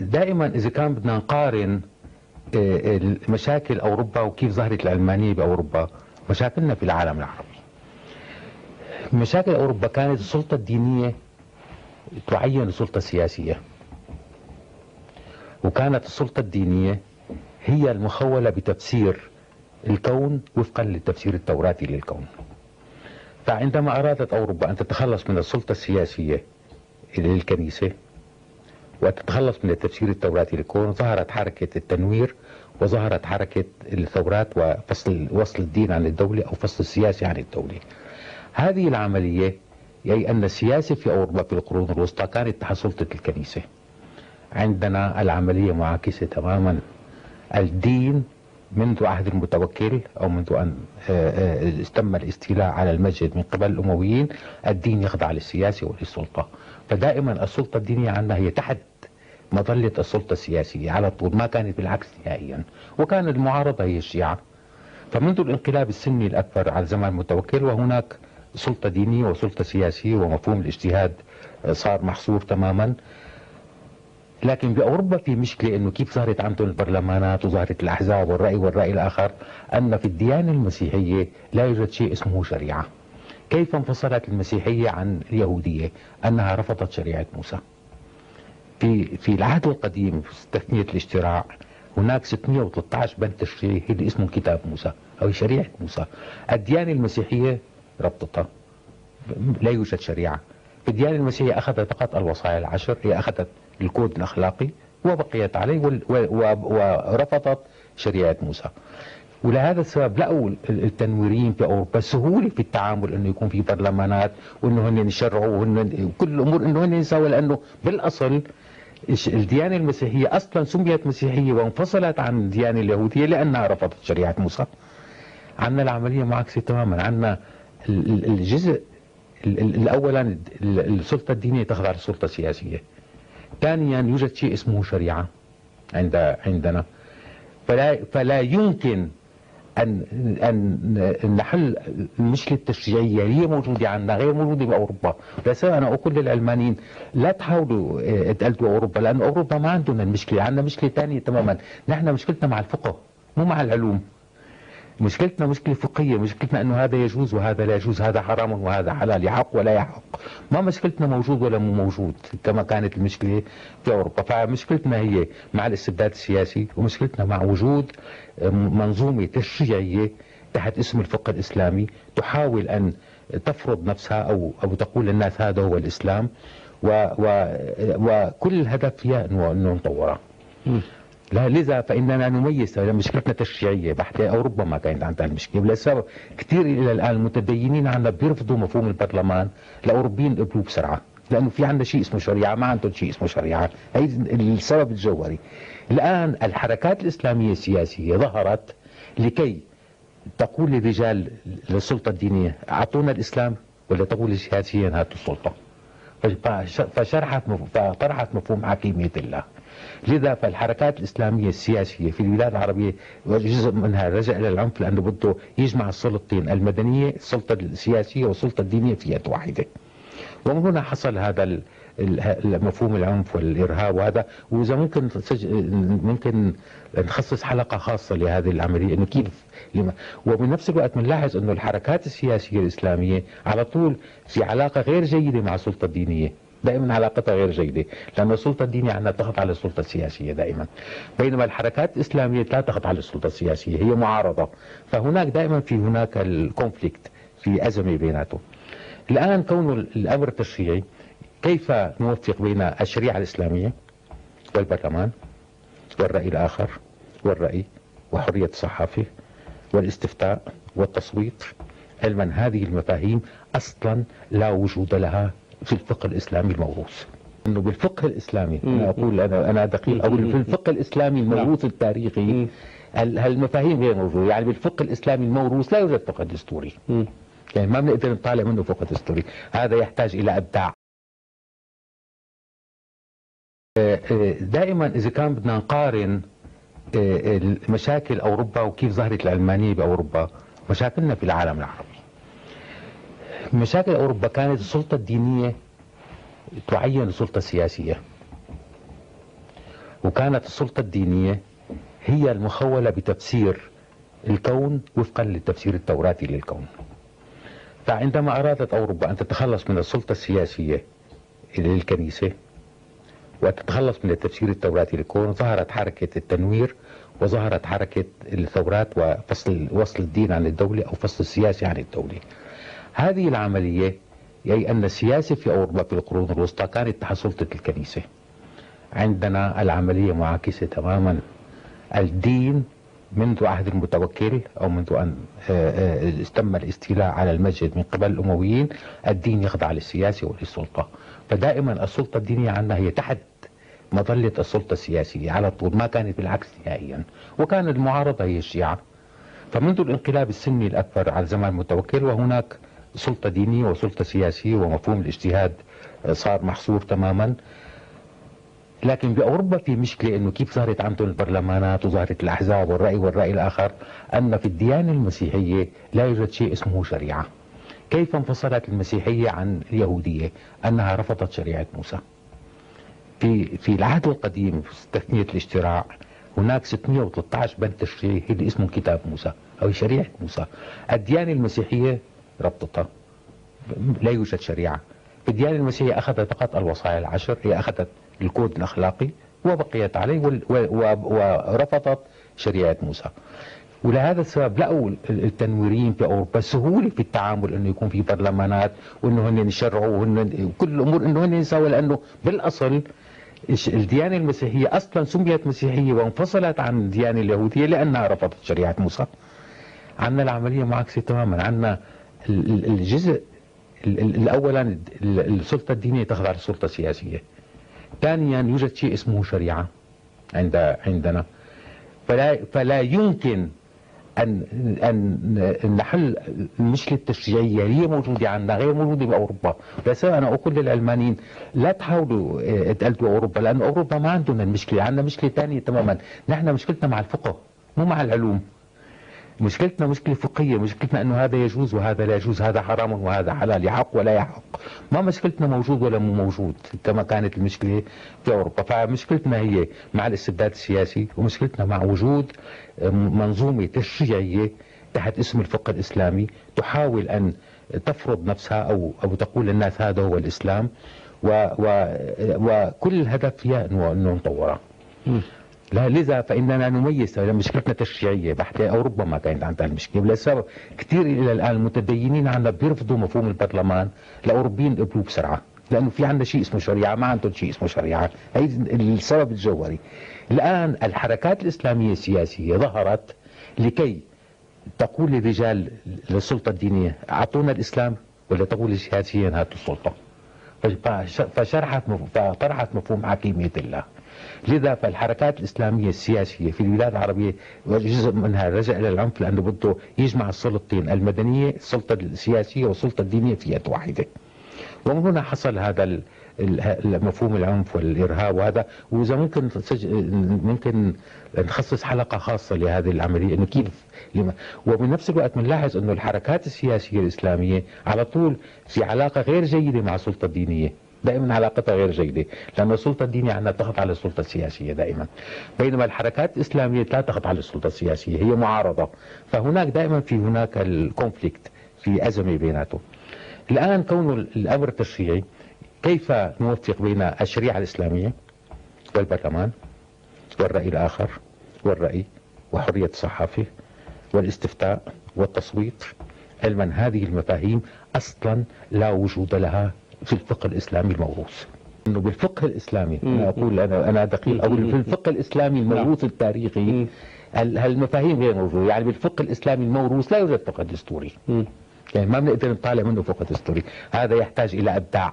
دائما إذا كان بدنا نقارن مشاكل أوروبا وكيف ظهرت العلمانيه بأوروبا مشاكلنا في العالم العربي. مشاكل أوروبا كانت السلطة الدينية تعين السلطة السياسية وكانت السلطة الدينية هي المخولة بتفسير الكون وفقا للتفسير التوراتي للكون. فعندما أرادت أوروبا أن تتخلص من السلطة السياسية للكنيسة وتتخلص من التفسير التوراتي للكون ظهرت حركة التنوير وظهرت حركة الثورات وفصل وصل الدين عن الدولة أو فصل السياسي عن الدولة. هذه العملية أي أن السياسة في أوروبا في القرون الوسطى كانت تحت سلطة الكنيسة. عندنا العملية معاكسة تماما. الدين منذ عهد المتوكل أو منذ أن تم الاستيلاء على المسجد من قبل الأمويين الدين يخضع للسياسة وللسلطة. فدائما السلطة الدينية عندنا هي تحت مظلة السلطة السياسية على طول ما كانت بالعكس نهائيا. وكان المعارضة هي الشيعة. فمنذ الانقلاب السني الأكبر على زمان المتوكل وهناك سلطة دينية وسلطة سياسية ومفهوم الاجتهاد صار محصور تماما. لكن باوروبا في مشكلة إنه كيف صارت عندهم البرلمانات وظهرت الأحزاب والرأي والرأي الآخر أن في الديانة المسيحية لا يوجد شيء اسمه شريعة. كيف انفصلت المسيحية عن اليهودية؟ أنها رفضت شريعة موسى. في في العهد القديم في تثنية الاشتراع هناك 613 بند تشريعي اللي اسمه كتاب موسى أو شريعة موسى. الديانة المسيحية ربطتها لا يوجد شريعة. في الديانة المسيحية أخذت فقط الوصايا العشر هي أخذت الكود الأخلاقي وبقيت عليه ورفضت شريعة موسى. ولهذا السبب لقوا التنويريين في أوروبا سهولة في التعامل إنه يكون في برلمانات وإنه هن يشرعوا وهن كل الأمور إنه هن يساووا لأنه بالأصل الديانة المسيحية أصلا سميت مسيحية وانفصلت عن الديانة اليهودية لأنها رفضت شريعة موسى. عندنا العملية معاكسه تماما، عندنا الجزء الاولا السلطة الدينية تخضع للسلطة السياسية. ثانيا يوجد شيء اسمه شريعة عند عندنا. فلا فلا يمكن ان أن نحل المشكلة التشريعيه هي موجودة عندنا غير موجودة باوروبا، لسبب أنا أقول للعلمانيين لا تحاولوا تقلدوا أوروبا لأن أوروبا ما عندنا المشكلة، عندنا مشكلة ثانية تماما، نحن مشكلتنا مع الفقه مو مع العلوم. مشكلتنا مشكلة فقهية مشكلتنا أنه هذا يجوز وهذا لا يجوز هذا حرام وهذا حلال يحق ولا يحق. ما مشكلتنا موجود ولا مو موجود كما كانت المشكلة في أوروبا. فمشكلتنا هي مع الاستبداد السياسي ومشكلتنا مع وجود منظومة تشريعية تحت اسم الفقه الإسلامي تحاول أن تفرض نفسها أو, أو تقول للناس هذا هو الإسلام. و و وكل الهدف أنه, أنه نطورها. لا لذا فإننا نميز مشكلتنا تشريعيه بحتة أو ربما كانت عندها المشكلة ولسبب كثير إلى الآن المتدينين عندنا بيرفضوا مفهوم البرلمان الاوروبيين قبلوه بسرعة لأنه في عندنا شيء اسمه شريعة ما عندهم شيء اسمه شريعة. هي السبب الجوهري. الآن الحركات الإسلامية السياسية ظهرت لكي تقول للرجال للسلطة الدينية أعطونا الإسلام ولا تقول للسياسيين هاتوا السلطة؟ فشرحت فطرحت مفهوم حكيميه الله. لذا فالحركات الإسلامية السياسية في البلاد العربية جزء منها رجع إلى العنف لأنه بده يجمع السلطتين المدنية السلطة السياسية والسلطة الدينية في يد واحدة. ومن هنا حصل هذا مفهوم العنف والإرهاب وهذا. وإذا ممكن ممكن نخصص حلقة خاصة لهذه العملية إنه كيف ومن نفس الوقت بنلاحظ إنه الحركات السياسية الإسلامية على طول في علاقة غير جيدة مع السلطة الدينية. دائما علاقتها غير جيدة لأن السلطة الدينية عندنا تخضع على السلطة السياسية دائما. بينما الحركات الإسلامية لا تخضع على السلطة السياسية هي معارضة. فهناك دائما في هناك الكونفليكت في أزمة بيناتهم. الآن كون الأمر التشريعي كيف نوفق بين الشريعة الإسلامية والبرلمان والرأي الآخر والرأي وحرية الصحافة والاستفتاء والتصويت؟ علما هذه المفاهيم أصلا لا وجود لها في الفقه الإسلامي الموروث. إنه بالفقه الإسلامي أنا أقول أنا أنا دقيق. أقول في الفقه الإسلامي الموروث التاريخي هالمفاهيم غير موجوده يعني بالفقه الإسلامي الموروث لا يوجد فقه دستوري. يعني ما بنقدر نطالع منه فقه دستوري. هذا يحتاج إلى أبداع. دائما إذا كان بدنا نقارن مشاكل أوروبا وكيف ظهرت العلمانيه بأوروبا مشاكلنا في العالم العربي. مشاكل أوروبا كانت السلطه الدينيه تعين السلطه السياسيه وكانت السلطة الدينية هي المخولة بتفسير الكون وفقا للتفسير التوراتي للكون. فعندما أرادت أوروبا أن تتخلص من السلطة السياسية للكنيسة وتتخلص من التفسير التوراتي للكون ظهرت حركة التنوير وظهرت حركة الثورات وفصل وصل الدين عن الدولة أو فصل السياسي عن الدولة. هذه العملية أي أن السياسة في أوروبا في القرون الوسطى كانت تحت سلطة الكنيسة. عندنا العملية معاكسة تماما. الدين منذ عهد المتوكل أو منذ أن تم الاستيلاء على المسجد من قبل الأمويين الدين يخضع للسياسة وللسلطة. فدائما السلطة الدينية عندنا هي تحت مظلة السلطة السياسية على طول ما كانت بالعكس نهائيا. وكان المعارضة هي الشيعة. فمنذ الانقلاب السني الأكبر على زمان المتوكل وهناك سلطة دينية وسلطة سياسية ومفهوم الاجتهاد صار محصور تماما. لكن بأوروبا في مشكلة أنه كيف ظهرت عندهم البرلمانات وظهرت الأحزاب والرأي والرأي الآخر؟ أن في الديانة المسيحية لا يوجد شيء اسمه شريعة. كيف انفصلت المسيحية عن اليهودية؟ أنها رفضت شريعة موسى. في في العهد القديم في تثنية الاشتراع هناك 613 بند تشريعي اللي اسمه كتاب موسى أو شريعة موسى. الديانة المسيحية ربطتها لا يوجد شريعة. الديانة المسيحية أخذت فقط الوصايا العشر هي أخذت الكود الأخلاقي وبقيت عليه ورفضت شريعة موسى. ولهذا السبب لقوا التنويريين في أوروبا سهولة في التعامل إنه يكون في برلمانات وإنه هن يشرعوا وهن كل الأمور إنه هن يساووا لأنه بالأصل الديانة المسيحية أصلا سميت مسيحية وانفصلت عن الديانة اليهودية لأنها رفضت شريعة موسى. عندنا العملية معاكسه تماما، عندنا الجزء الاولا السلطة الدينية تخضع للسلطة السياسية. ثانيا يوجد شيء اسمه شريعة عند عندنا فلا فلا يمكن ان أن نحل المشكلة التشريعيه هي موجودة عندنا غير موجودة باوروبا، بس أنا أقول للألمانيين لا تحاولوا آه، تقلدوا أوروبا لأن أوروبا ما عندنا المشكلة، عندنا مشكلة ثانية تماما، نحن مشكلتنا مع الفقه مو مع العلوم. مشكلتنا مشكلة فقهية مشكلتنا أنه هذا يجوز وهذا لا يجوز هذا حرام وهذا حلال يحق ولا يحق. ما مشكلتنا موجود ولا مو موجود كما كانت المشكلة في أوروبا. فمشكلتنا هي مع الاستبداد السياسي ومشكلتنا مع وجود منظومة تشريعية تحت اسم الفقه الإسلامي تحاول أن تفرض نفسها أو, أو تقول للناس هذا هو الإسلام. و و وكل الهدف هي أنه نطورها. لا لذا فإننا نميز مشكلتنا تشريعية بحتة أو ربما كانت عندها المشكلة لسبب كثير إلى الآن المتدينين عندنا بيرفضوا مفهوم البرلمان الأوروبيين قبلوه بسرعة لأنه في عندنا شيء اسمه شريعة ما عندهم شيء اسمه شريعة. هي السبب الجوهري. الآن الحركات الإسلامية السياسية ظهرت لكي تقول للرجال للسلطة الدينية أعطونا الإسلام ولا تقول للسياسيين هاتوا السلطة؟ فشرحت فطرحت مفهوم حكيمية الله. لذا فالحركات الإسلامية السياسية في البلاد العربية جزء منها رجع إلى العنف لأنه بده يجمع السلطتين المدنية السلطة السياسية والسلطة الدينية في يد واحدة. ومن هنا حصل هذا مفهوم العنف والإرهاب وهذا. وإذا ممكن ممكن نخصص حلقة خاصة لهذه العملية إنه كيف وبنفس نفس الوقت بنلاحظ إنه الحركات السياسية الإسلامية على طول في علاقة غير جيدة مع السلطة الدينية. دائما علاقتها غير جيدة لأن السلطة الدينية عندها تخضع على السلطة السياسية دائما. بينما الحركات الإسلامية لا تخضع على السلطة السياسية هي معارضة. فهناك دائما في هناك الكونفليكت في أزمة بيناتهم. الآن كون الأمر التشريعي كيف نوفق بين الشريعة الإسلامية والبرلمان والرأي الآخر والرأي وحرية الصحافة والاستفتاء والتصويت؟ علما هذه المفاهيم أصلا لا وجود لها في الفقه الإسلامي الموروث. إنه بالفقه الإسلامي أنا أقول أنا أنا دقيق. أقول في الفقه الإسلامي الموروث التاريخي هالمفاهيم غير موجودة؟ يعني بالفقه الإسلامي الموروث لا يوجد فقه دستوري. يعني ما بنقدر نطالع منه فقه دستوري. هذا يحتاج إلى إبداع.